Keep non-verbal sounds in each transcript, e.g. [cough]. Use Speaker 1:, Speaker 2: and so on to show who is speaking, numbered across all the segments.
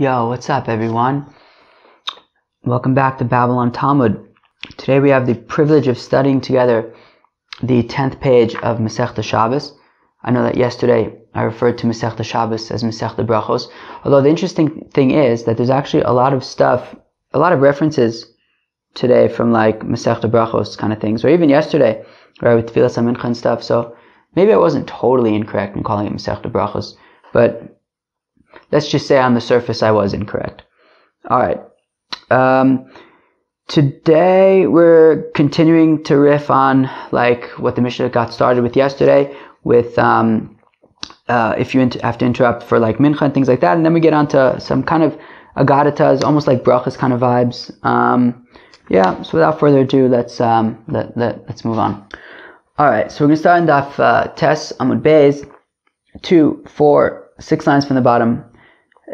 Speaker 1: Yo, what's up, everyone? Welcome back to Babble on Talmud. Today we have the privilege of studying together the 10th page of Masechta Shabbos. I know that yesterday I referred to Masechta Shabbos as Masechta Brachos, although the interesting thing is that there's actually a lot of stuff, a lot of references today from like Masechta Brachos kind of things, or even yesterday, right, with Tfilas HaMincha and stuff, so maybe I wasn't totally incorrect in calling it Masechta Brachos, but let's just say on the surface I was incorrect. All right. Um, today we're continuing to riff on like what the Mishnah got started with yesterday, with um, uh, if you inter- have to interrupt for like mincha and things like that, and then we get onto some kind of agaditas, almost like brachas kind of vibes. Um, yeah. So without further ado, let's um, let, let let's move on. All right. So we're gonna start in Daf uh, Tes Amud Beis, two, four, six lines from the bottom.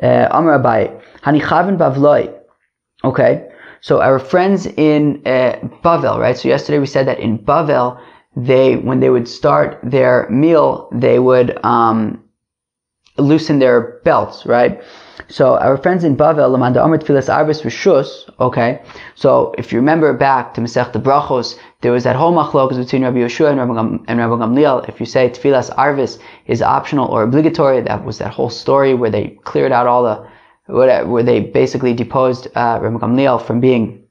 Speaker 1: Uh, Amar Abai, Hani Chavin Bavloi. Okay, so our friends in uh, Bavel, right? So yesterday we said that in Bavel, they when they would start their meal, they would um, loosen their belts, right? So our friends in Bavel, Lamanda Amr Tfilas Arvis Rishus, okay? So if you remember back to Masechta Brachos, there was that whole machlokas between Rabbi Yeshua and Rabbi, Gam, and Rabbi Gamliel. If you say Tfilas Arvis is optional or obligatory, that was that whole story where they cleared out all the, where they basically deposed uh, Rabbi Gamliel from being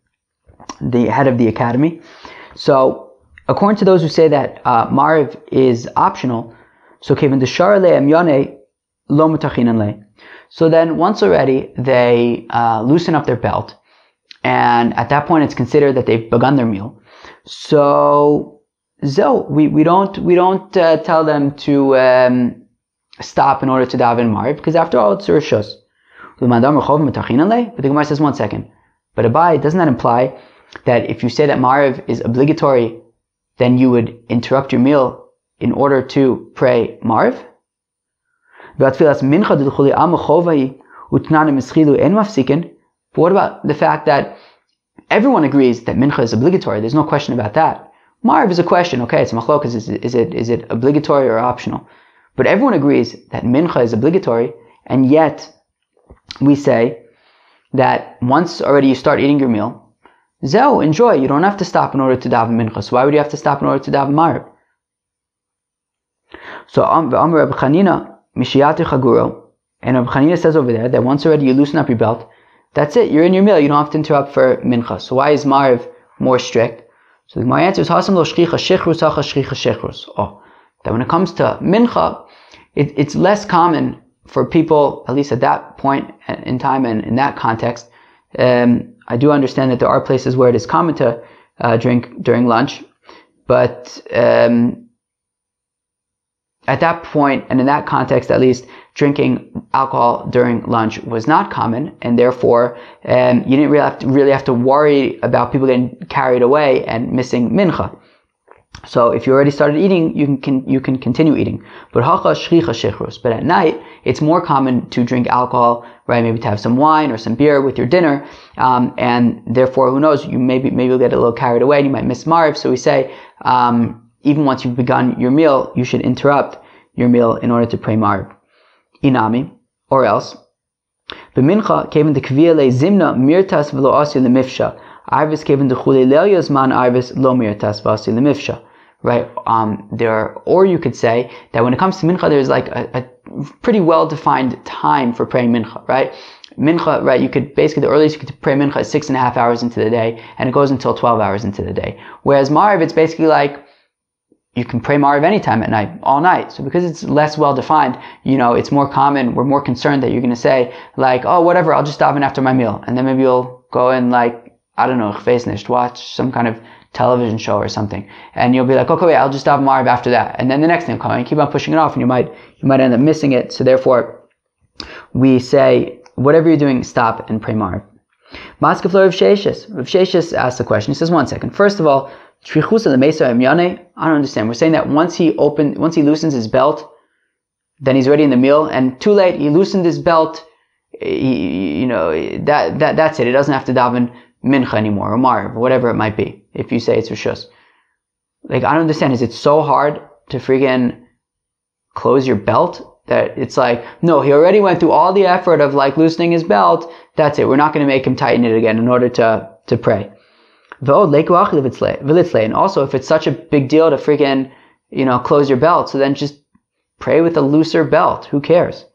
Speaker 1: the head of the academy. So according to those who say that uh, Mariv is optional, so Kevin the Le'em Yone Lo Mutachinan Le. So then once already they uh, loosen up their belt, and at that point it's considered that they've begun their meal. So so we, we don't we don't uh, tell them to um, stop in order to daven marv because after all it's a rishus. But the Gemara says one second. But Abai, doesn't that imply that if you say that marv is obligatory, then you would interrupt your meal in order to pray marv? But what about the fact that everyone agrees that mincha is obligatory? There's no question about that. Marv is a question. Okay, it's machlokas. Is, is it is it obligatory or optional? But everyone agrees that mincha is obligatory, and yet we say that once already you start eating your meal, zeo, enjoy. You don't have to stop in order to daven mincha. So why would you have to stop in order to daven marv? So um, Amr Reb Chanina Mishiyati Chaguro, and Rabbi Chanina says over there that once already you loosen up your belt, that's it. You're in your meal. You don't have to interrupt for mincha. So why is Marv more strict? So my answer is Hasam lo shchicha shechrus hacha shchicha shechrus. Oh, that when it comes to mincha, it, it's less common for people, at least at that point in time and in that context. Um, I do understand that there are places where it is common to uh, drink during lunch, but um, at that point, and in that context at least, drinking alcohol during lunch was not common, and therefore um, you didn't really have, to, really have to worry about people getting carried away and missing mincha. So if you already started eating, you can, you can continue eating. But But at night, it's more common to drink alcohol, right? Maybe to have some wine or some beer with your dinner, um, and therefore, who knows? You maybe maybe you'll get a little carried away, and you might miss marv. So we say. Um, even once you've begun your meal, you should interrupt your meal in order to pray Marv. Inami, or else. B'mincha, kevin de kviyale zimna mirtas v'lo asya lemifsha. Arvis kevin de chule man arvis lo mirtas v'asya lemifsha. Right? Um, there, or you could say that when it comes to mincha, there's like a, a pretty well-defined time for praying mincha, right? Mincha, right, you could basically, the earliest you could pray mincha is six and a half hours into the day, and it goes until 12 hours into the day. Whereas Marv, it's basically like, you can pray Mariv anytime at night, all night. So because it's less well defined, you know, it's more common, we're more concerned that you're going to say, like, oh, whatever, I'll just daven after my meal. And then maybe you'll go and like, I don't know, nicht, watch some kind of television show or something. And you'll be like, okay, wait, I'll just daven Mariv after that. And then the next thing will come and keep on pushing it off and you might, you might end up missing it. So therefore, we say, whatever you're doing, stop and pray Mariv. Maska Fleur of Sheshis. Rav Sheshis asks the question. He says, one second. First of all, Shrichusa the Mesa Yane, I don't understand. We're saying that once he opened, once he loosens his belt, then he's ready in the meal, and too late, he loosened his belt, he, you know, that, that, that's it. He doesn't have to daven mincha anymore, or marv, whatever it might be, if you say it's rishus. Like, I don't understand. Is it so hard to freaking close your belt That it's like, no, he already went through all the effort of like loosening his belt. That's it. We're not going to make him tighten it again in order to, to pray. And also, if it's such a big deal to freaking, you know, close your belt, so then just pray with a looser belt. Who cares?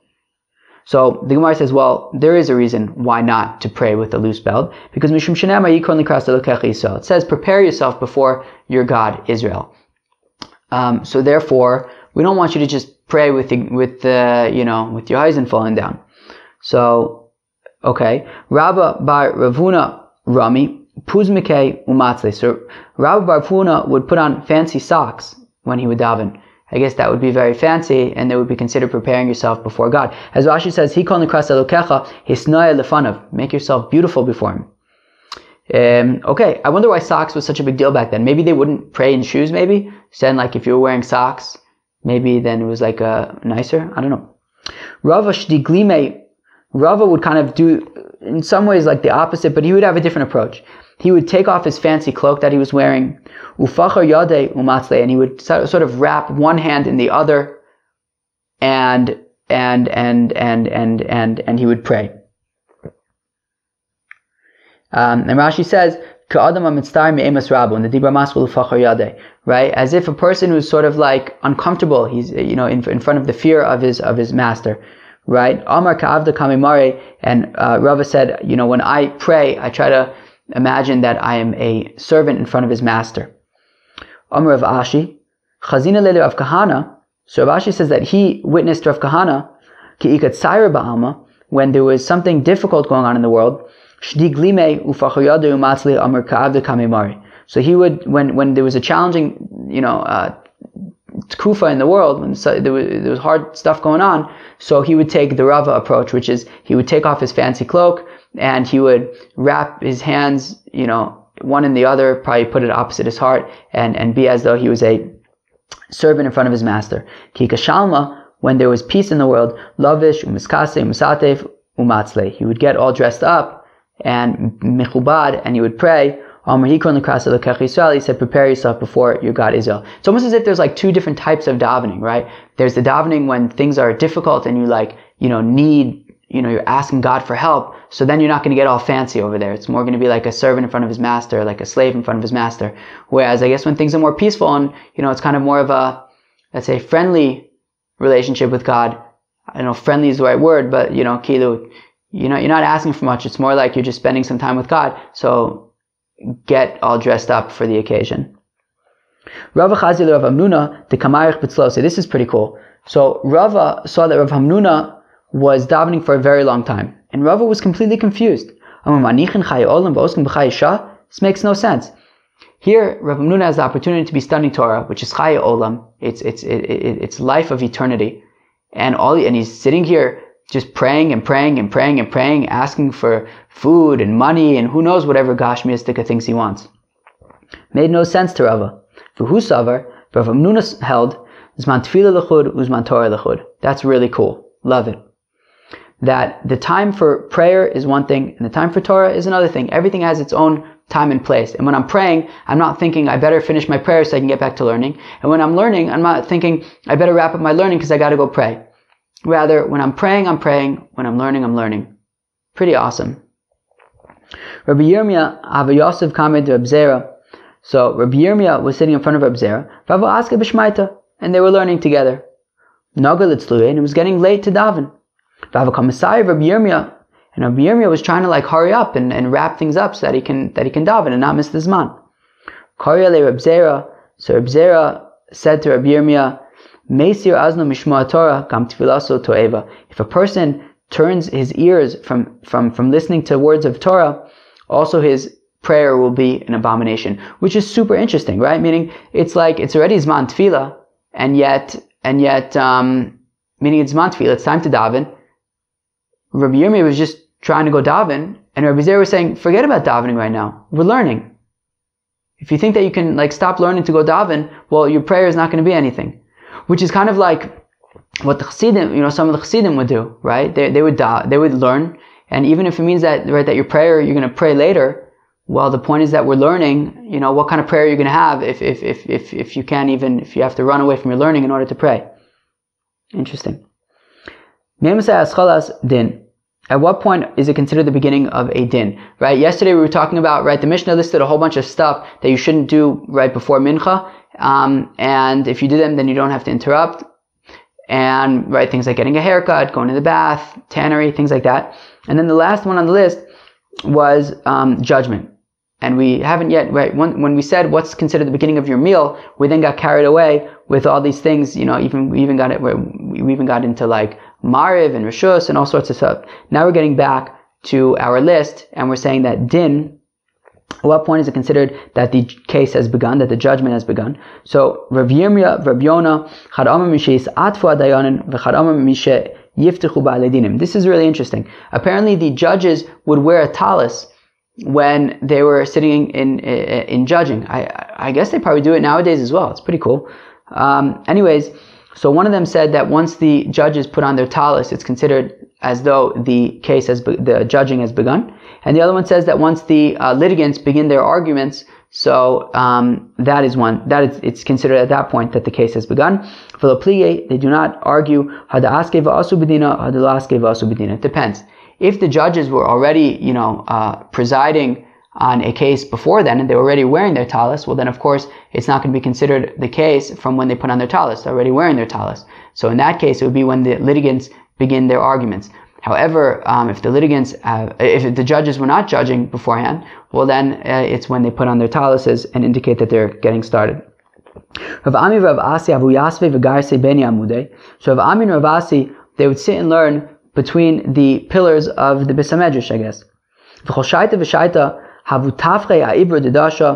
Speaker 1: So the Gemara says, well, there is a reason why not to pray with a loose belt, because Mishum Lekachisel. It says, prepare yourself before your God, Israel. Um, so therefore, we don't want you to just pray with the, with the, you know, with your eyes and falling down. So, okay. Rabba by Ravuna Rami, Puzmike umatzle. So Rabba bar Ravuna would put on fancy socks when he would daven. I guess that would be very fancy, and they would be considered preparing yourself before God. As Rashi says, "He called lefanav." Make yourself beautiful before Him. Um, okay, I wonder why socks was such a big deal back then. Maybe they wouldn't pray in shoes. Maybe then, like if you were wearing socks, maybe then it was like a nicer. I don't know. Rava shdiglime. Rava would kind of do in some ways like the opposite, but he would have a different approach. He would take off his fancy cloak that he was wearing yade and he would sort of wrap one hand in the other, and and and and and and and he would pray. Um, and Rashi says, in the Dibra Maskul right? As if a person who's sort of like uncomfortable, he's you know in, in front of the fear of his of his master, right? Amar Ka'avda Kamimare, and uh, Rava said, you know, when I pray, I try to imagine that I am a servant in front of his master. Amr of Ashi, Chazina Lele of Kahana. So Ashi says that he witnessed Rav Kahana, Ki'ikat Saira Ba'ama, when there was something difficult going on in the world. So he would, when, when there was a challenging, you know, uh, kufa in the world, when there was, there was hard stuff going on, so he would take the Rava approach, which is he would take off his fancy cloak and he would wrap his hands, you know, one in the other, probably put it opposite his heart, and, and be as though he was a servant in front of his master. Kika Shalma, when there was peace in the world, lavish, umiskase, umisatev, umatzle. He would get all dressed up and mechubad, and he would pray. He said, prepare yourself before your God Israel. It's almost as if there's like two different types of davening, right? There's the davening when things are difficult and you like, you know, need you know, you're asking God for help. So then you're not going to get all fancy over there. It's more going to be like a servant in front of his master, like a slave in front of his master. Whereas I guess when things are more peaceful and, you know, it's kind of more of a, let's say, friendly relationship with God. I know, friendly is the right word, but, you know, kilu, you know, you're not asking for much. It's more like you're just spending some time with God. So get all dressed up for the occasion. Rava Chazil Rav Hamnuna, the Kamarich B'tzlose. This is pretty cool. So Rava saw that Rav Hamnuna was davening for a very long time. And Rava was completely confused. This makes no sense. Here, Rav Hamnuna has the opportunity to be studying Torah, which is Chaya Olam. It's, it's, it, it, it's life of eternity. And all, and he's sitting here just praying and praying and praying and praying, asking for food and money and who knows whatever Gashmiastika thinks he wants. Made no sense to Rava. For Husavar, Rav Hamnuna held, Zman Tefillah Lechud, Uzman Torah Lechud. That's really cool. Love it that the time for prayer is one thing and the time for Torah is another thing. Everything has its own time and place. And when I'm praying, I'm not thinking I better finish my prayer so I can get back to learning. And when I'm learning, I'm not thinking I better wrap up my learning because I got to go pray. Rather, when I'm praying, I'm praying. When I'm learning, I'm learning. Pretty awesome. Rabbi Yirmiyah, Ava Yosef Kamed Reb Zera. So Rabbi Yirmiyah was sitting in front of Reb Zera. Rava Aska B'Shmaita. And they were learning together. And it was getting late to daven. Kamasai, Rabbi Yirmiyah, and Rabbi Yirmiyah was trying to like hurry up and, and wrap things up so that he can that he can daven and not miss. Karyale Rabbi Zera, so Rabbi Zera said to Rabbi Yirmiyah, mishma Torah. If a person turns his ears from, from, from listening to words of Torah, also his prayer will be an abomination, which is super interesting, right? Meaning it's like it's already zman tefillah, and yet and yet um, meaning it's zman tefillah, it's time to daven, Rabbi Yirmiyah was just trying to go daven, and Rabbi Zera was saying, forget about davening right now. We're learning. If you think that you can like stop learning to go daven, well, your prayer is not going to be anything. Which is kind of like what the Chassidim, you know, some of the Chassidim would do, right? They, they would da, they would learn, and even if it means that, right, that your prayer, you're going to pray later, well, the point is that we're learning, you know, what kind of prayer you're going to have if, if, if, if, if you can't even, if you have to run away from your learning in order to pray. Interesting. Din. At what point is it considered the beginning of a din? Right? Yesterday we were talking about, right, the Mishnah listed a whole bunch of stuff that you shouldn't do right before mincha. Um, and if you do them, then you don't have to interrupt. And, right, things like getting a haircut, going to the bath, tannery, things like that. And then the last one on the list was um, judgment. And we haven't yet, right, when, when we said what's considered the beginning of your meal, we then got carried away with all these things, you know, even, we even got it, we even got into like Mariv and Rishus and all sorts of stuff. Now we're getting back to our list and we're saying that din, at what point is it considered that the case has begun, that the judgment has begun? So Rav Yirmiyah, Rav Yonah, Adayanin. This is really interesting. Apparently the judges would wear a talis when they were sitting in, in, in judging. I, I guess they probably do it nowadays as well. It's pretty cool. Um, anyways, so one of them said that once the judges put on their talus, it's considered as though the case has, be- the judging has begun. And the other one says that once the uh, litigants begin their arguments, so um, that is one that is it's considered at that point that the case has begun. For the plie, they do not argue It depends. If the judges were already, you know, uh, presiding on a case before then and they were already wearing their talus, well then of course it's not going to be considered the case from when they put on their talus. They're already wearing their talus. So in that case, it would be when the litigants begin their arguments. However, um, if the litigants, uh, if the judges were not judging beforehand, well then uh, it's when they put on their taluses and indicate that they're getting started. So Rav Ami and Rav Asi, they would sit and learn between the pillars of the Bisamedrash, I guess. Havu tafre ha'ibra dedasha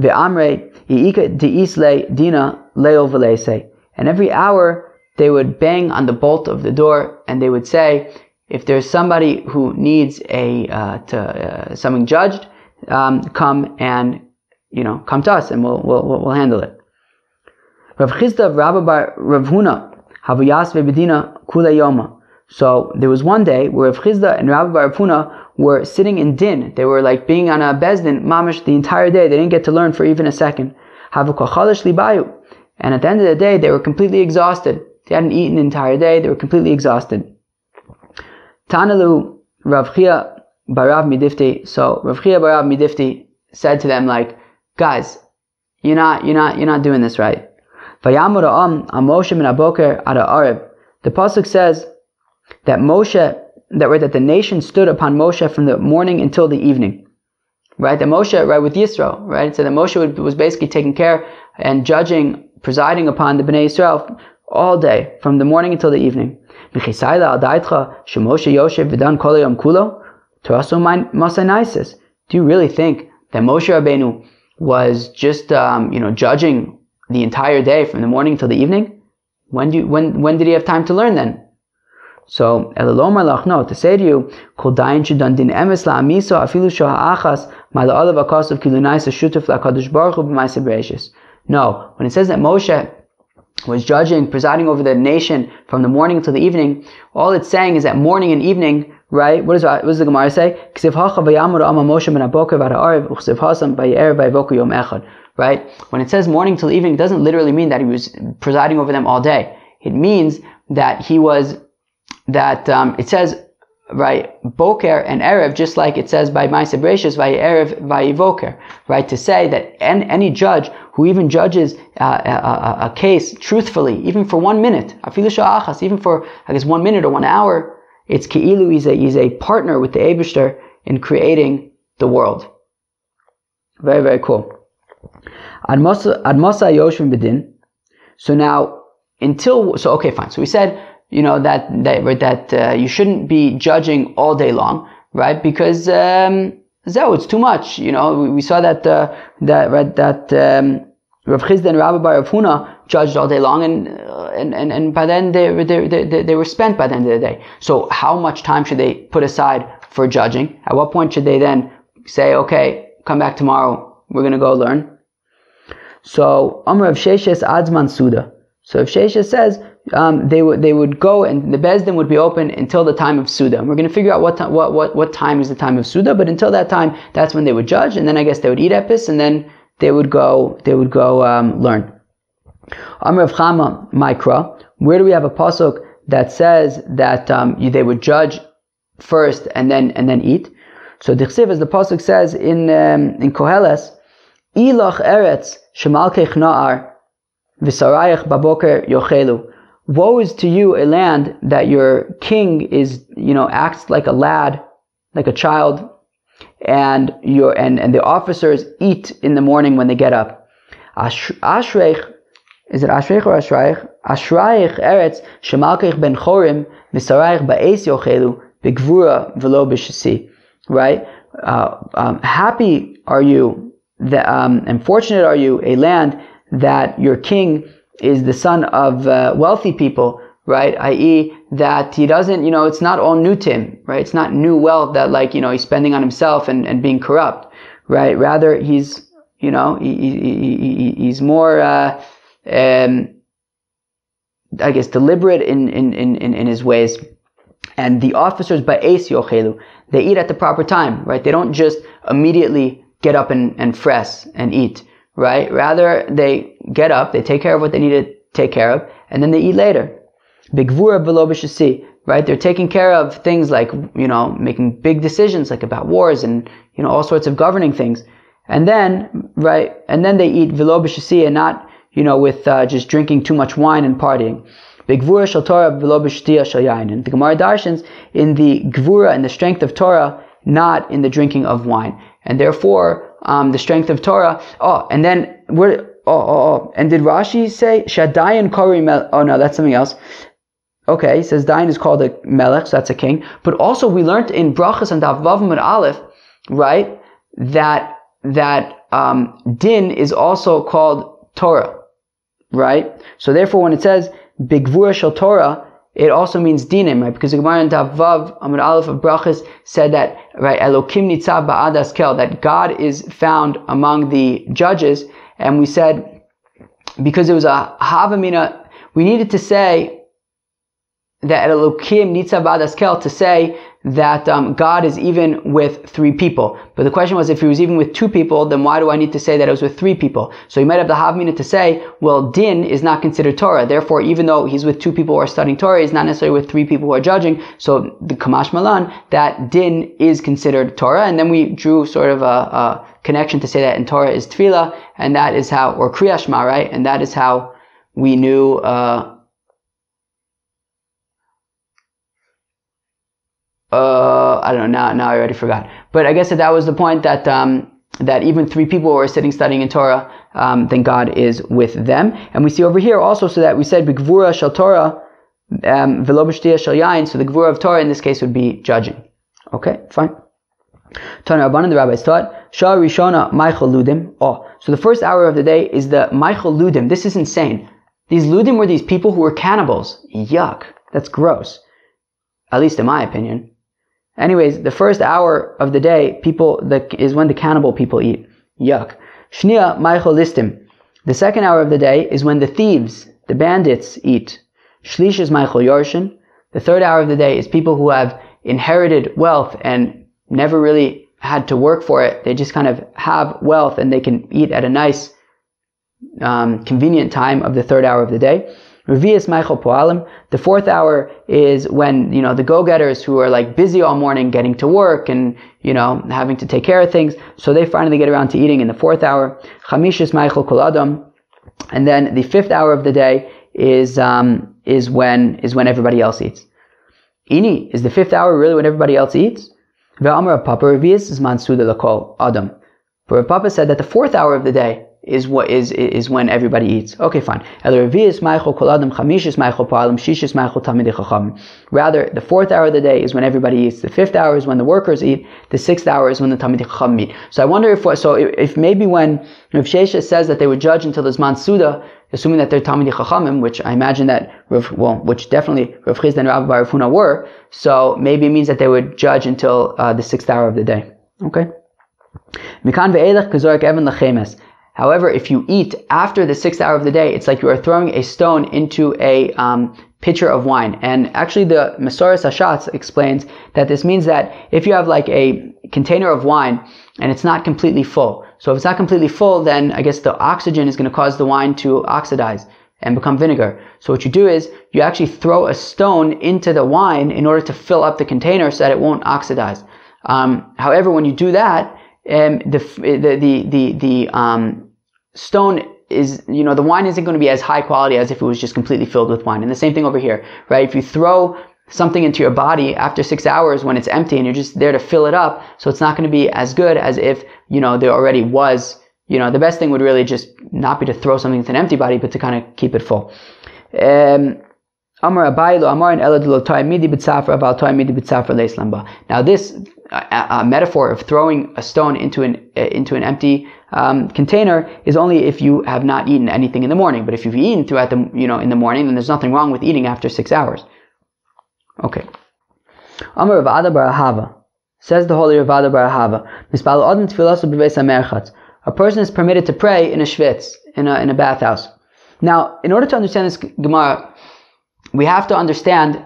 Speaker 1: ve'amre yi'ika de'isle dina leo v'leise. And every hour they would bang on the bolt of the door and they would say, if there's somebody who needs a uh, to, uh, something judged, um, come and you know come to us and we'll we'll, we'll handle it. Rav Havuyas Bedina Yoma. So there was one day where Rav Chisda and Rabbi Bar Huna were sitting in din. They were like being on a bezdin mamish the entire day. They didn't get to learn for even a second. And at the end of the day, they were completely exhausted. They hadn't eaten the entire day. They were completely exhausted. Tanalu Rav Chia Barav Midifti. So Rav Chia Barav Midifti said to them like, guys, you're not, you're not, you're not doing this right. The pasuk says that Moshe that right that the nation stood upon Moshe from the morning until the evening. Right? That Moshe, right, with Yisro, right? So that Moshe would, was basically taking care and judging, presiding upon the Bnei Israel all day, from the morning until the evening. Do you really think that Moshe Rabbeinu was just, um, you know, judging the entire day from the morning till the evening? When do you, when when did he have time to learn then? So, Elalomar Lach, to say to you, Kol Dayin Shidan Din Emes La Amiso Afilu Shoha Achas Ma La'alav Akasav Kilunaisa Shutuf LaKadosh Baruch Hu B'maisa Bereshis. No, when it says that Moshe was judging, presiding over the nation from the morning till the evening, all it's saying is that morning and evening, right? What, is, what does the Gemara say? Right? When it says morning till evening, it doesn't literally mean that he was presiding over them all day. It means that he was that um, it says right boker and erev just like it says by Maisa Bereshis by erev by voker right? To say that any, any judge who even judges uh, a, a, a, case truthfully even for one minute even for I guess one minute or one hour it's keilu he's a, he's a partner with the Abishter in creating the world. Very very cool. Admasa Yoshvim Bedin. So now until so okay fine. So we said you know that that that uh, you shouldn't be judging all day long, right? Because um, it's too much. You know, we, we saw that uh, that right, that um, Rav Chisda and Rabbi Bar Huna judged all day long, and, uh, and and and by then they, they they they were spent by the end of the day. So how much time should they put aside for judging? At what point should they then say, okay, come back tomorrow, we're going to go learn? So Amr of Sheshes Adzman Suda. So if Sheshes says um, they would they would go and the bezdin would be open until the time of Suda. And we're going to figure out what, time, what what what time is the time of Suda, but until that time, that's when they would judge, and then I guess they would eat epis, and then they would go they would go um, learn. Amr of Chama Mikra. Where do we have a pasuk that says that um, they would judge first and then and then eat. So Dichsiv, as the pasuk says in um, in Koheles, Ilach eretz shemalkech na'ar v'sarayach baboker yochelu. Woe is to you, a land that your king is, you know, acts like a lad, like a child, and your and, and the officers eat in the morning when they get up. Ashreich, is it Ashreich or Ashreich? Ashreich eretz shemalkech ben chorim v'sarayach ba'es yochelu b'gvura v'lo b'shisi. Right? Uh, um, happy are you, that, um, and fortunate are you, a land that your king is the son of uh, wealthy people, right? I.e., that he doesn't, you know, it's not all new to him, right? It's not new wealth that, like, you know, he's spending on himself and, and being corrupt, right? Rather, he's, you know, he, he, he, he's more, uh, um, I guess, deliberate in, in, in, in his ways. And the officers by Ace Yochelu, they eat at the proper time, right? They don't just immediately get up and, and fress and eat right? Rather, they get up, they take care of what they need to take care of, and then they eat later. Bigvura below right? They're taking care of things like, you know, making big decisions like about wars and, you know, all sorts of governing things. And then, right, and then they eat velo and not, you know, with uh, just drinking too much wine and partying. Bigvura shel Torah shel yain. And the Gemara darshans in the gvura and the strength of Torah, not in the drinking of wine. And therefore, um, the strength of Torah. Oh, and then where? Oh, oh, oh. And did Rashi say Shadayan Kori Mel? Oh no, that's something else. Okay, he says Dayan is called a melech, so that's a king. But also we learned in Brachas and Davavim and Aleph, right, that that um, din is also called Torah, right? So therefore, when it says Bigvura Shel Torah, it also means dinim, right? Because the Gemara in Vav Amud Aleph of Brachas said that, right, Elokim nitzav ba'adas kel, that God is found among the judges, and we said, because it was a havamina, we needed to say that Elokim nitzav ba'adas kel, to say that um, God is even with three people. But the question was, if he was even with two people, then why do I need to say that it was with three people? So you might have the Havmina to say, well, Din is not considered Torah. Therefore, even though he's with two people who are studying Torah, he's not necessarily with three people who are judging. So the Kamash Malan, that Din is considered Torah. And then we drew sort of a, a connection to say that in Torah is Tefillah, and that is how, or Kriyashma, right? And that is how we knew, uh, uh, I don't know. Now, now I already forgot. But I guess that that was the point that um, that even three people who are sitting studying in Torah, um, then God is with them. And we see over here also, so that we said b'gvura shel Torah, um, velo shel yain. So the gvura of Torah in this case would be judging. Okay, fine. Tana Rabbanan, the rabbis taught, Shah Rishona Michael Ludim. Oh, so the first hour of the day is the Michael Ludim. This is insane. These Ludim were these people who were cannibals. Yuck. That's gross. At least in my opinion. Anyways, the first hour of the day, people the, is when the cannibal people eat. Yuck. Shnia Michael The second hour of the day is when the thieves, the bandits, eat. Shlish is Michael Yorshin. The third hour of the day is people who have inherited wealth and never really had to work for it. They just kind of have wealth and they can eat at a nice, um, convenient time of the third hour of the day. Michael Poalim. The fourth hour is when, you know, the go-getters who are like busy all morning getting to work and, you know, having to take care of things. So they finally get around to eating in the fourth hour. Michael. And then the fifth hour of the day is, um, is when, is when everybody else eats. Ini, is the fifth hour really when everybody else eats? Ve'amar Papa Revius is Mansuda Lakol Adam. But Papa said that the fourth hour of the day is what is is when everybody eats. Okay, fine. Rather, the fourth hour of the day is when everybody eats. The fifth hour is when the workers eat. The sixth hour is when the Talmidei Chacham eat. So I wonder if so if maybe when Rav Shesha says that they would judge until there's Mansuda, assuming that they're Talmidei Chachamim, which I imagine that well, which definitely Rav Chisda and Rabbi Barafuna were. So maybe it means that they would judge until uh, the sixth hour of the day. Okay. Mikan ve'elech kazorik lechemes. However, if you eat after the sixth hour of the day, it's like you are throwing a stone into a um, pitcher of wine. And actually, the Masoris Hashatz explains that this means that if you have like a container of wine and it's not completely full, so if it's not completely full, then I guess the oxygen is going to cause the wine to oxidize, and become vinegar. So what you do is you actually throw a stone into the wine in order to fill up the container so that it won't oxidize. Um, however, when you do that, um, the, the, the, the, the um, stone is, you know, the wine isn't going to be as high quality as if it was just completely filled with wine. And the same thing over here, right? If you throw something into your body after six hours when it's empty and you're just there to fill it up, so it's not going to be as good as if, you know, there already was you know, the best thing would really just not be to throw something into an empty body, but to kind of keep it full. Um, now this a, metaphor of throwing a stone into an uh, into an empty um, container is only if you have not eaten anything in the morning. But if you've eaten throughout the you know in the morning, then there's nothing wrong with eating after six hours. Okay. Amar Rav Barahava says the holy Rav Barahava. A person is permitted to pray in a shvitz, in a, in a bathhouse. Now, in order to understand this Gemara, we have to understand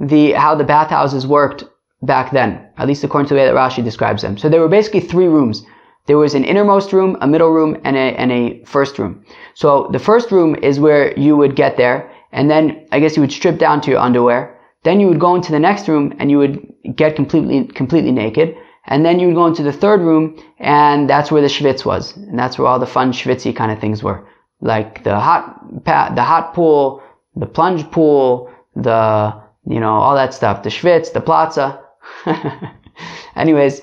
Speaker 1: the, how the bathhouses worked back then, at least according to the way that Rashi describes them. So there were basically three rooms. There was an innermost room, a middle room, and a, and a first room. So the first room is where you would get there, and then I guess you would strip down to your underwear. Then you would go into the next room and you would get completely, completely naked. And then you would go into the third room, and that's where the schwitz was, and that's where all the fun schwitzy kind of things were, like the hot the hot pool, the plunge pool, the you know all that stuff, the schwitz, the plaza. [laughs] Anyways,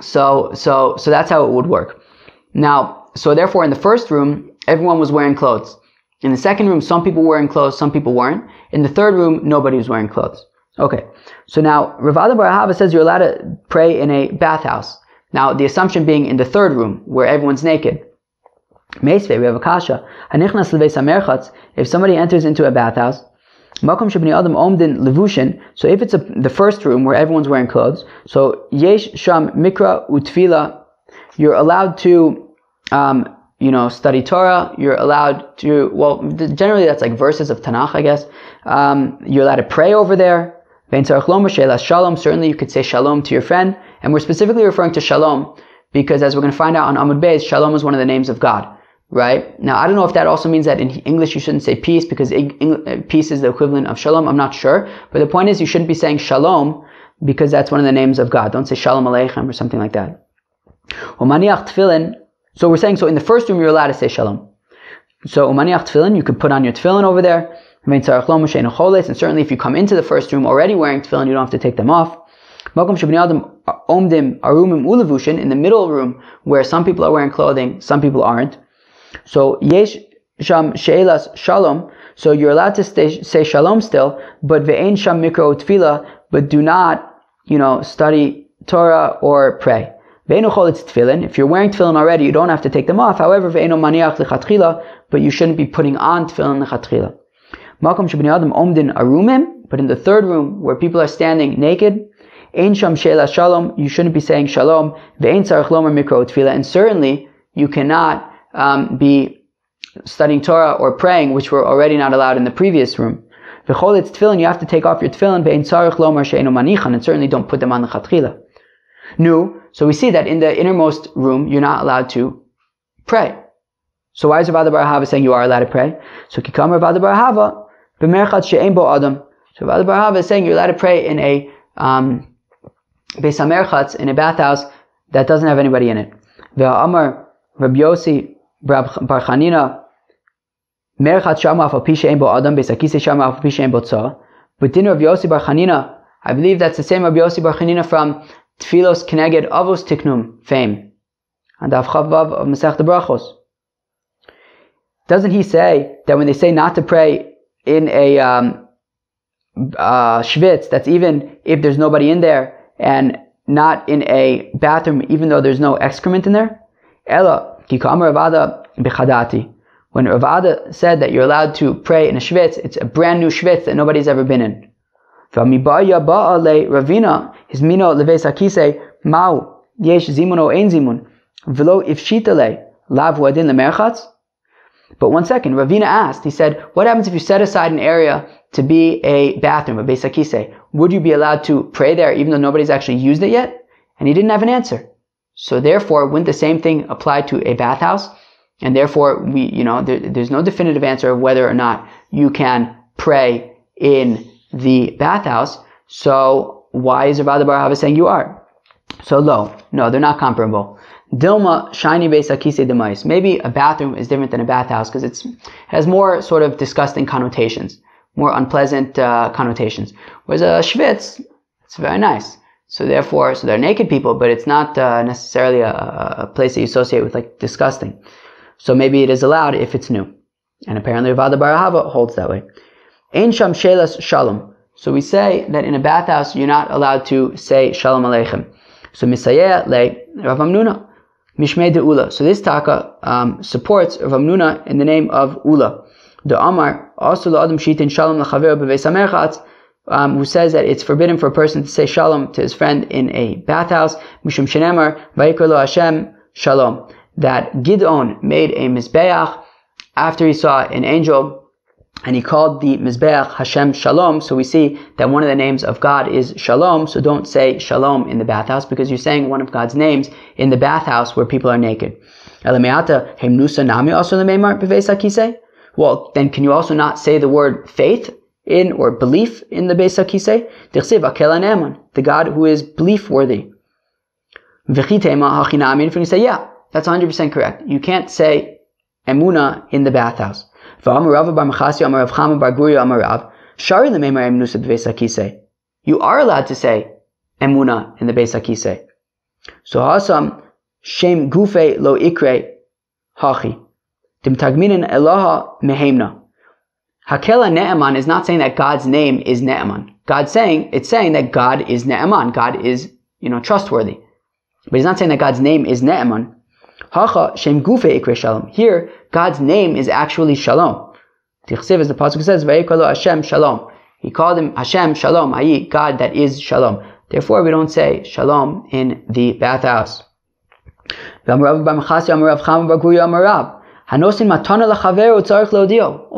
Speaker 1: so so so that's how it would work. Now, so therefore, in the first room, everyone was wearing clothes. In the second room, some people were wearing clothes, some people weren't. In the third room, nobody was wearing clothes. Okay. So now, Ravada Barahava says you're allowed to pray in a bathhouse. Now, the assumption being in the third room, where everyone's naked. Meisve, we have a kasha. If somebody enters into a bathhouse, Makom Shabni Adam Omdin Levushin, so if it's a, the first room where everyone's wearing clothes, so Yesh Sham Mikra Utfila, you're allowed to, um, you know, study Torah, you're allowed to, well, generally that's like verses of Tanakh, I guess. Um, you're allowed to pray over there. Shalom, certainly you could say shalom to your friend. And we're specifically referring to shalom because as we're going to find out on Amud Beis, shalom is one of the names of God. Right? Now, I don't know if that also means that in English you shouldn't say peace because uh, peace is the equivalent of shalom. I'm not sure. But the point is you shouldn't be saying shalom because that's one of the names of God. Don't say shalom aleichem or something like that. So we're saying, so in the first room you're allowed to say shalom. So umaniach tefillin, you could put on your tefillin over there. And certainly if you come into the first room already wearing tefillin, you don't have to take them off. In the middle room where some people are wearing clothing, some people aren't. So yesh sham she'elas shalom. So you're allowed to stay, say shalom still, but ve'en sham mikro tefillah, but do not, you know, study Torah or pray. If you're wearing tefillin already, you don't have to take them off. However, but you shouldn't be putting on tefillin lechatchila. Makom Shabni Adam Omdin Arumim, but in the third room where people are standing naked, Ein Sham Sheila Shalom, you shouldn't be saying Shalom, Ve'ein Tzarech Lomer Mikro Tefillah, and certainly you cannot um, be studying Torah or praying, which were already not allowed in the previous room. V'choletz tefillin, you have to take off your tefillin, ve'ein tzarech lomer she'enu manichan, and certainly don't put them on the chatchila. So we see that in the innermost room, you're not allowed to pray. So why is Rav Barahava saying you are allowed to pray? So Kikam Rav Barahava, B'merchat she'en bo adam. So Rav Barahava is saying you're allowed to pray in a um, Beis HaMerchatz, in a bathhouse that doesn't have anybody in it. Ve'amar Rabbi Yossi Bar Chanina Merchat shama af pi she'en bo adam, Beis HaKisei shama af pi she'en bo. But din Rabbi Yossi Bar Chanina, I believe that's the same Rabbi Yossi Bar Chanina from Tfilos Keneged Avos Tiknum fame. And Av Chavav of Masech Brachos. Doesn't he say that when they say not to pray in a um, uh, schwitz, that's even if there's nobody in there, and not in a bathroom, even though there's no excrement in there. Ella, Ravada bechadati. When Ravada said that you're allowed to pray in a schwitz, it's a brand new schwitz that nobody's ever been in. Ravina, his mino leves akise, mau, yesh zimun o ein zimun, velo ifshitale, lav lemerchatz, but one second, Ravina asked, he said, what happens if you set aside an area to be a bathroom, a Beisakise? Would you be allowed to pray there even though nobody's actually used it yet? And he didn't have an answer. So therefore, wouldn't the same thing apply to a bathhouse? and therefore we, you know, there, there's no definitive answer of whether or not you can pray in the bathhouse. So why is Ravada Bar Hava saying you are? So low. No, they're not comparable. Dilma shiny base akise demais. Maybe a bathroom is different than a bathhouse because it has more sort of disgusting connotations, more unpleasant uh, connotations. Whereas a schwitz, it's very nice. So therefore, so they're naked people, but it's not uh, necessarily a, a, place that you associate with like disgusting. So maybe it is allowed if it's new. And apparently Ravada Barahava holds that way. Ein sham shelas shalom. So we say that in a bathhouse you're not allowed to say shalom aleichem. So misayeh le Rav Amnuna. Mishmei de Ula. So this taka um, supports Rav Amnuna in the name of Ula. The Amar also the Adam Shitin Shalom Lachaver Beveis um, who says that it's forbidden for a person to say shalom to his friend in a bathhouse. Mishum shenemar vayikra Hashem shalom. That Gidon made a mizbeach after he saw an angel and he called the Mizbeach Hashem Shalom. So we see that one of the names of God is Shalom. So don't say Shalom in the bathhouse because you're saying one of God's names in the bathhouse where people are naked. Well, then can you also not say the word faith in or belief in the Beis? The God who is belief worthy. If you say, yeah, that's 100% correct. You can't say emuna in the bathhouse. You are allowed to say emuna in the Beis HaKisei. So Hasam Shem Gufe Lo Ikre Hachi. Dim Tagminin Eloha Mehemna. Hakela Ne'eman is not saying that God's name is Ne'eman. God's saying, it's saying that God is Ne'eman. God is, you know, trustworthy. But he's not saying that God's name is Ne'eman. Hacha Shem Gufe Ikre Shalom. Here, God's name is actually Shalom. Tichsiv, as the Pasuk says, Vayikalo Hashem Shalom. He called him Hashem Shalom, i.e. God that is Shalom. Therefore, we don't say Shalom in the bathhouse.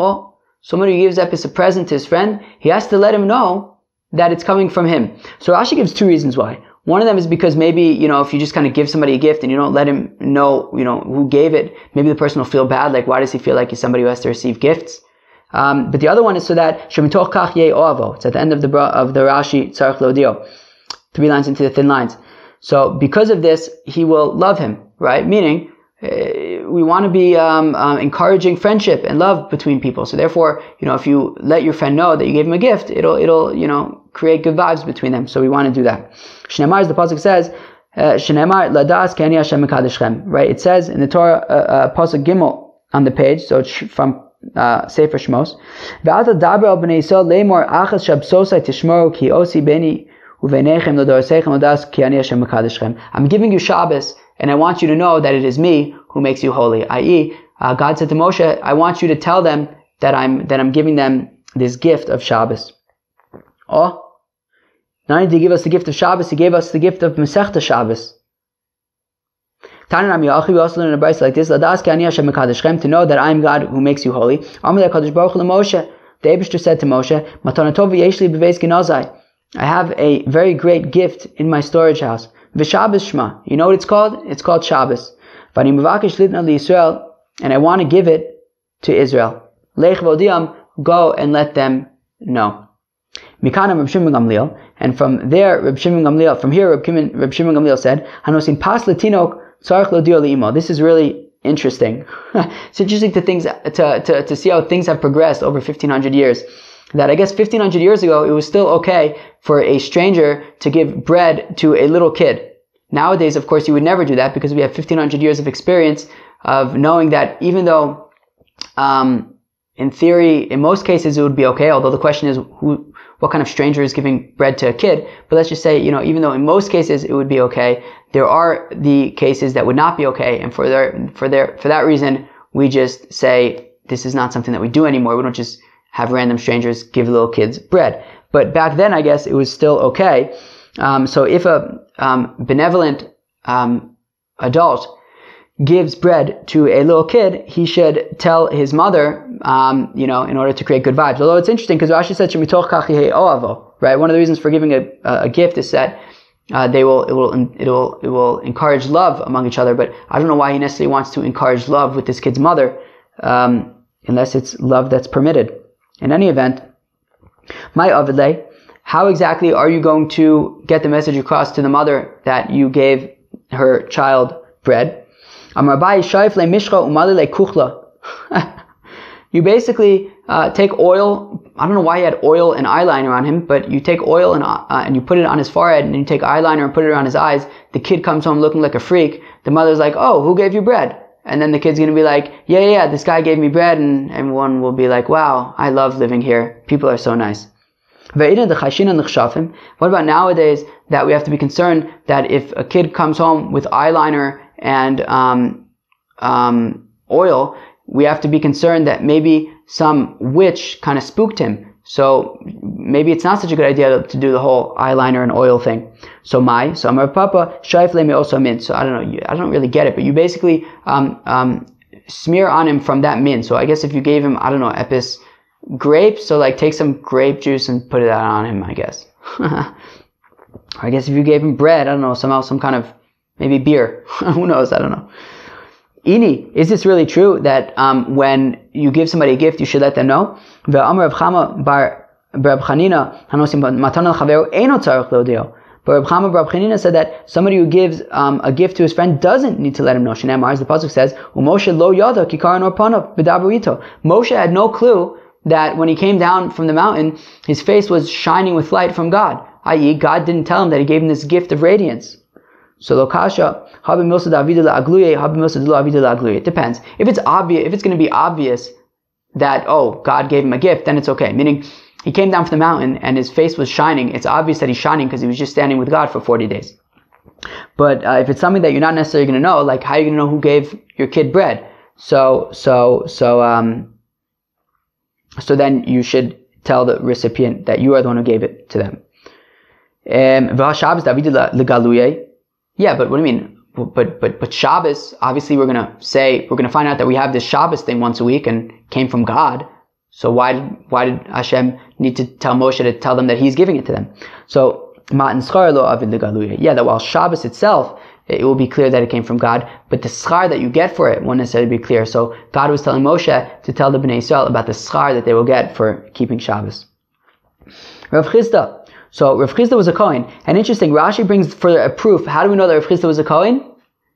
Speaker 1: Oh, someone who gives up as a present to his friend, he has to let him know that it's coming from him. So Rashi gives two reasons why. One of them is because maybe, you know, if you just kind of give somebody a gift and you don't let him know, you know, who gave it, maybe the person will feel bad. Like, why does he feel like he's somebody who has to receive gifts? Um, but the other one is so that. It's at the end of the of the Rashi tzarich lodio, three lines into the thin lines. So because of this, he will love him, right? Meaning, uh, we want to be um, um, encouraging friendship and love between people. So therefore, you know, if you let your friend know that you gave him a gift, it'll it'll you know create good vibes between them. So we want to do that. Shnemar, as the pasuk says, uh, Shnemar ladas kani Hashem. Right? It says in the Torah, uh, uh, pasuk gimel on the page. So it's from uh, Sefer Shmos. Ve'ata daber al b'nei Yisrael leimor achas shabsosai tishmoru ki osi beni uvenechem mekadeschem. I'm giving you Shabbos, and I want you to know that it is me who makes you holy. I.e., uh, God said to Moshe, I want you to tell them that I'm that I'm giving them this gift of Shabbos. Oh, not only did He give us the gift of Shabbos, He gave us the gift of Masechta Shabbos. Tanan Rami we also learn a verse like this, Ladas Ki Ani Hashem to know that I am God who makes you holy. Amar HaKadosh Baruch Hu Moshe, the Abishter said to Moshe, Matanatov Yeshli Beveis Ginozai, I have a very great gift in my storage house. V'Shabbos Shema. You know what it's called? It's called Shabbos. V'ani Litna Yisrael, and I want to give it to Israel. Lech Vodiam, go and let them know. Mikana Reb Shimon Gamliel, and from there Reb Shimon Gamliel, from here Reb Shimon, Gamliel said, Hanosin Pas Latinok this is really interesting. [laughs] it's interesting to things to, to, to see how things have progressed over 1500 years. That I guess 1500 years ago, it was still okay for a stranger to give bread to a little kid. Nowadays, of course, you would never do that because we have 1500 years of experience of knowing that even though, um, in theory, in most cases, it would be okay. Although the question is who, what kind of stranger is giving bread to a kid. But let's just say, you know, even though in most cases it would be okay, there are the cases that would not be okay, and for their for their for that reason, we just say this is not something that we do anymore. We don't just have random strangers give little kids bread. But back then, I guess it was still okay. Um, so if a um, benevolent um, adult gives bread to a little kid, he should tell his mother, um, you know, in order to create good vibes. Although it's interesting because Rashi said, right? One of the reasons for giving a, a gift is that uh, they will it will it will it will encourage love among each other. But I don't know why he necessarily wants to encourage love with this kid's mother, um, unless it's love that's permitted. In any event, my avidle, how exactly are you going to get the message across to the mother that you gave her child bread? [laughs] you basically uh, take oil. I don't know why he had oil and eyeliner on him, but you take oil and, uh, and you put it on his forehead, and you take eyeliner and put it on his eyes. The kid comes home looking like a freak. The mother's like, "Oh, who gave you bread?" And then the kid's gonna be like, "Yeah, yeah, this guy gave me bread," and everyone will be like, "Wow, I love living here. People are so nice." What about nowadays that we have to be concerned that if a kid comes home with eyeliner and um, um, oil, we have to be concerned that maybe some witch kind of spooked him. So maybe it's not such a good idea to, do the whole eyeliner and oil thing. So my, so my papa, shaifle me also min. So I don't know, I don't really get it, but you basically um, um, smear on him from that min. So I guess if you gave him, I don't know, epis grapes, so like take some grape juice and put it on him, I guess. [laughs] I guess if you gave him bread, I don't know, somehow some kind of maybe beer. [laughs] Who knows? I don't know. Ini, is this really true that um, when you give somebody a gift, you should let them know? But Reb Chama Bar Chanina said that somebody who gives um, a gift to his friend doesn't need to let him know. Shinamar, as the pasuk says, "Moshe lo yada panav Moshe had no clue that when he came down from the mountain, his face was shining with light from God. I.e., God didn't tell him that he gave him this gift of radiance. So lokasha, it depends. If it's obvious, if it's going to be obvious that, oh, God gave him a gift, then it's okay. Meaning, he came down from the mountain and his face was shining. It's obvious that he's shining because he was just standing with God for 40 days. But uh, if it's something that you're not necessarily going to know, like how are you going to know who gave your kid bread? So, so, so, um, so then you should tell the recipient that you are the one who gave it to them. Um, yeah, but what do you mean? But but but Shabbos, obviously, we're gonna say we're gonna find out that we have this Shabbos thing once a week and came from God. So why did why did Hashem need to tell Moshe to tell them that He's giving it to them? So matan lo yeah, that while Shabbos itself it will be clear that it came from God, but the schar that you get for it won't necessarily be clear. So God was telling Moshe to tell the Bnei Israel about the schar that they will get for keeping Shabbos. Rav Chisda. So Rav Chisda was a Kohen. And interesting, Rashi brings for a proof. How do we know that Rav Chisda was a Kohen?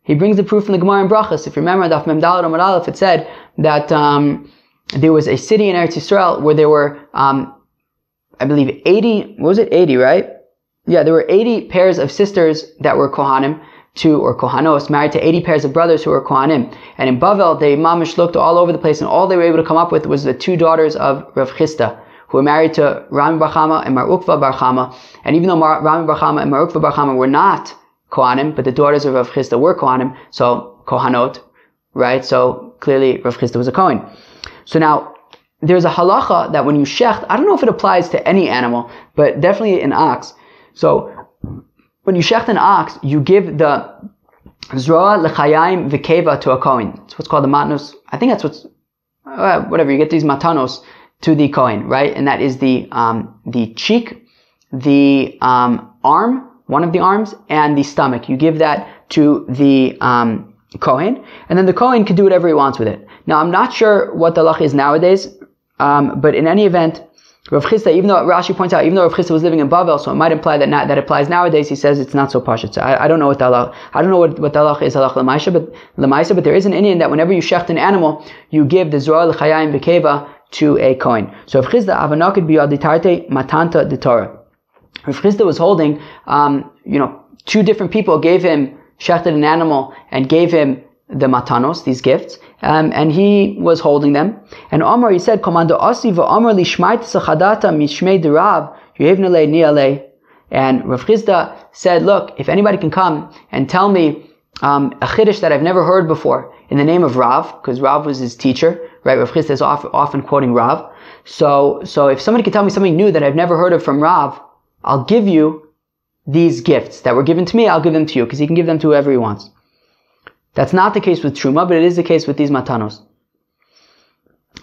Speaker 1: He brings the proof from the Gemara in Brachos. If you remember, Daf Mem Daled Amud Aleph, it said that um, there was a city in Eretz Yisrael where there were, um, I believe, 80, what was it, 80, right? Yeah, there were 80 pairs of sisters that were Kohanim, to, or Kohanos, married to 80 pairs of brothers who were Kohanim. And in Bavel, they mamish looked all over the place, and all they were able to come up with was the two daughters of Rav Chisda, who were married to Rami Barchama and Mar Ukva Barchama. And even though Mar- Rami Barchama and Mar Ukva Barchama were not Kohanim, but the daughters of Rav Chisda were Kohanim, so Kohanot, right? So clearly Rav Chisda was a Kohen. So now, there's a halacha that when you shecht, I don't know if it applies to any animal, but definitely an ox. So when you shecht an ox, you give the zroa lechayim vikeva to a kohen. It's what's called the matnos. I think that's what's uh, whatever. You get these matanos to the kohen, right? And that is the um, the cheek, the um, arm, one of the arms, and the stomach. You give that to the um, kohen, and then the kohen can do whatever he wants with it. Now, I'm not sure what the lach is nowadays, um, but in any event, Rav Chisda, even though Rashi points out, even though Rav Chisda was living in Bavel, so it might imply that not, that applies nowadays. He says it's not so pashut. So I, I, don't know what the halach, I don't know what, what the halach is halach lemaisa, but lemaisa, but there is an Indian that whenever you shecht an animal, you give the zohar l'chayayim bekeva to a kohen. So if Chisda avanakid biyaditarte matanta de Torah. Rav Chisda was holding, um, you know, two different people gave him shechted an animal and gave him the matanos, these gifts, um, and he was holding them. And Omar, he said, Commando Asi Omar lishmait sachadata mishmei derav yuhevnele niale. And Rav Chisda said, look, if anybody can come and tell me um, a chiddush that I've never heard before in the name of Rav, because Rav was his teacher, right? Rav Chisda is often, often quoting Rav. So, so if somebody can tell me something new that I've never heard of from Rav, I'll give you these gifts that were given to me, I'll give them to you, because he can give them to whoever he wants. That's not the case with Truma, but it is the case with these matanos.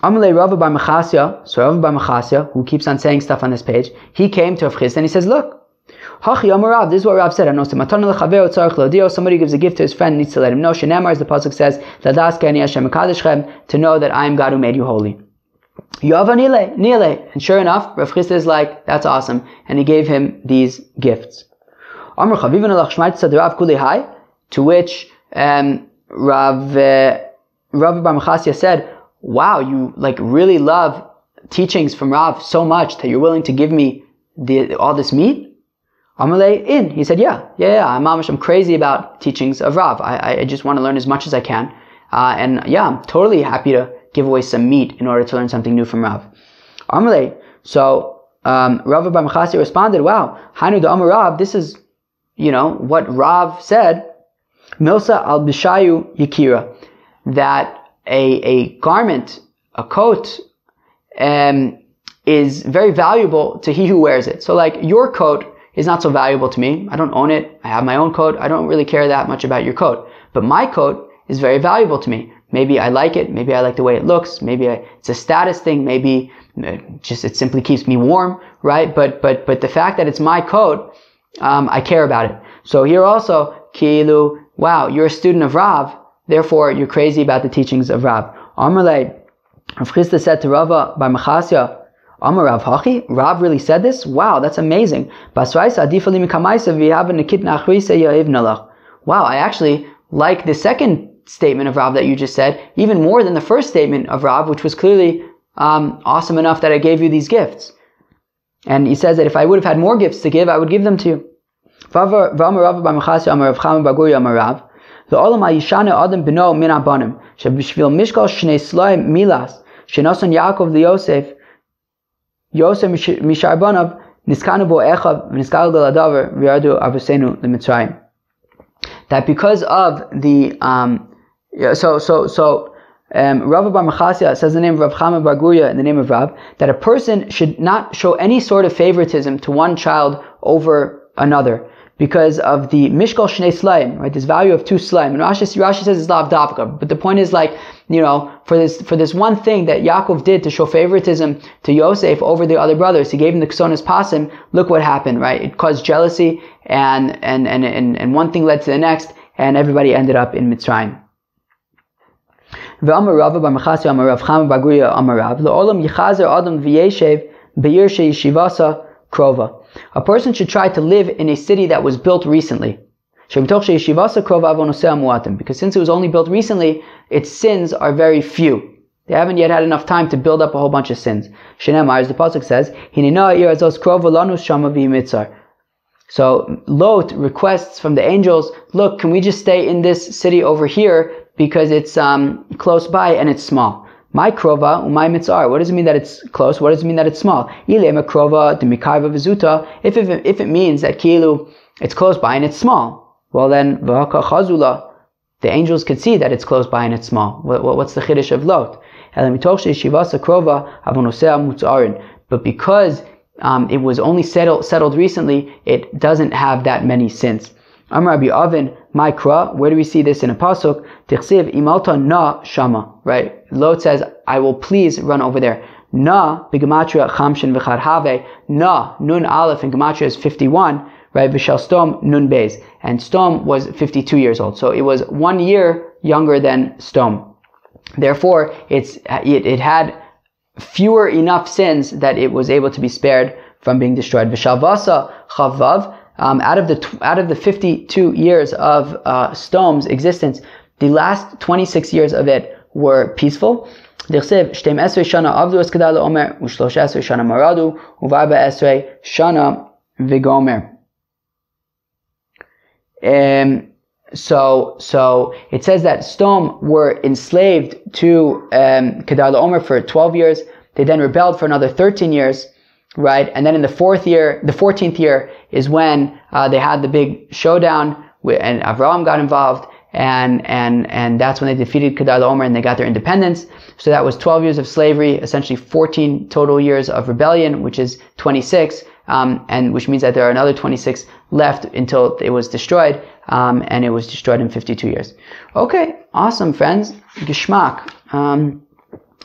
Speaker 1: Amalei Rava bar Mechasya, so Rava bar Mechasya, who keeps on saying stuff on this page, he came to Avchis and he says, look, this is what Rav said. Somebody gives a gift to his friend, needs to let him know. Shenamar, as the pasuk says, to know that I am God who made you holy. And sure enough, Rav Chisda is like, that's awesome. And he gave him these gifts. To which um, Rav, uh, Rav Bar said, wow, you like really love teachings from Rav so much that you're willing to give me the, all this meat? Amalei in. He said, yeah, yeah, yeah. I'm, Amish. I'm crazy about teachings of Rav. I, I just want to learn as much as I can. Uh, and yeah, I'm totally happy to give away some meat in order to learn something new from Rav. Amalei. So, um, Rav Bar Machasi responded, wow, Hanu da Rav, this is, you know, what Rav said. Milsa al Bishayu Yakira. That a, a garment, a coat, um, is very valuable to he who wears it. So like your coat is not so valuable to me. I don't own it. I have my own coat. I don't really care that much about your coat. But my coat is very valuable to me. Maybe I like it. Maybe I like the way it looks. Maybe I, it's a status thing. Maybe uh, just it simply keeps me warm, right? But but but the fact that it's my coat, um, I care about it. So here also, Kilu, wow, you're a student of Rav. Therefore, you're crazy about the teachings of Rav. Amalei, Rav Chisda said to Rava by Machasya, Amar Rav Hachi, Rav really said this? Wow, that's amazing. Wow, I actually like the second statement of Rav that you just said even more than the first statement of Rav, which was clearly um, awesome enough that I gave you these gifts. And he says that if I would have had more gifts to give, I would give them to you. The Olam Yishana Adam Bino Min Abanim, Shebishvil Mishkal Shnei Milas, Yaakov Yosef, Yosef Misharbanav Niskanu Bo Echav Niskal Viardu Avusenu Limitzrayim. That because of the um, so so so um, Rav Bar says the name of Rav Chama Bar Guria in the name of Rav that a person should not show any sort of favoritism to one child over another because of the Mishkal Shnei Slaim, right? This value of two Slaim. And Rashi, Rashi says it's Lav Davka. But the point is like, you know, for this, for this one thing that Yaakov did to show favoritism to Yosef over the other brothers, he gave him the Ksonas Pasim, look what happened, right? It caused jealousy and, and, and, and, and one thing led to the next and everybody ended up in Mitzrayim. ואמר רבא בר מחסי אמר רב חמא בגריה אמר רב לעולם יחזר אדם וישב בעיר שישיבסה קרובה a person should try to live in a city that was built recently. Because since it was only built recently, its sins are very few. They haven't yet had enough time to build up a whole bunch of sins. Shenemar, as the Pasuk says, So Lot requests from the angels, look, can we just stay in this city over here because it's um, close by and it's small. My krova umay mitzar. What does it mean that it's close? What does it mean that it's small? Ile krova demikaiva vizuta. If it, if it means that kilu it's close by and it's small, well then v'haka chazula. The angels could see that it's close by and it's small. What, what, what's the chiddush of Lot? But because um, it was only settled, settled recently, it doesn't have that many sins. Amar Rabbi Avin, Maikra, where do we see this in a pasuk? Tichsiv imalta na shama, right? Lot says, I will please run over there. Na, bigamatria chamshin v'chad na, nun aleph in gematria is 51, right? V'shel Sdom, nun bez. And Sdom was 52 years old. So it was one year younger than Sdom. Therefore, it's, it, it had fewer enough sins that it was able to be spared from being destroyed. V'shalvasa chavav, um, out of the out of the 52 years of uh, Sdom's existence, the last 26 years of it were peaceful. דכסיב שתים עשרה שנה עבדו אז לעומר, ושלושה עשרה שנה מרדו, וארבע עשרה שנה וגומר. Um, so, so it says that Sdom were enslaved to um, Kedar Omer for 12 years. They then rebelled for another 13 years, right? And then in the fourth year, the 14th year is when uh, they had the big showdown, and Avram got involved and, and, and that's when they defeated Kedar Omer and they got their independence. So that was 12 years of slavery, essentially 14 total years of rebellion, which is 26, um, and which means that there are another 26 left until it was destroyed, um, and it was destroyed in 52 years. Okay, awesome, friends. Geschmack. Um,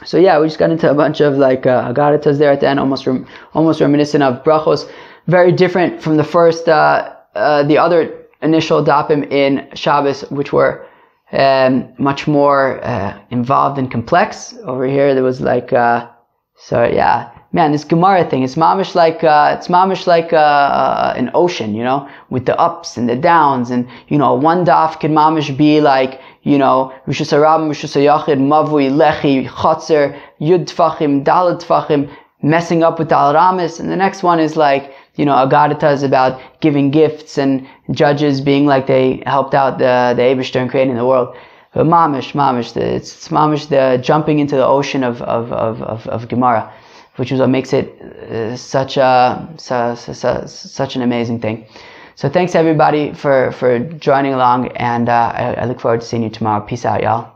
Speaker 1: so yeah, we just got into a bunch of like uh, agaritas there at the end, almost rem- almost reminiscent of brachos. very different from the first, uh, uh, the other initial dapim in Shabbos, which were um, much more uh, involved and complex. Over here, there was like, uh, so yeah, man, this Gemara thing, it's mamish like, uh, it's mamish like uh, uh, an ocean, you know, with the ups and the downs, and you know, one daf can mamish be like, you know, Rishus Harabim, Rishus Hayachid, Mavui, Lechi, Chotzer, Yud Tfachim, Dalet Tfachim, messing up with Al Ramis, and the next one is like, you know, Agadata is about giving gifts and judges being like they helped out the, the Abishter in creating the world. But mamish, mamish, it's, it's mamish, the jumping into the ocean of, of, of, of, of Gemara, which is what makes it uh, such a, su, su, su, such an amazing thing. So thanks everybody for, for joining along and uh, I, I look forward to seeing you tomorrow. Peace out, y'all.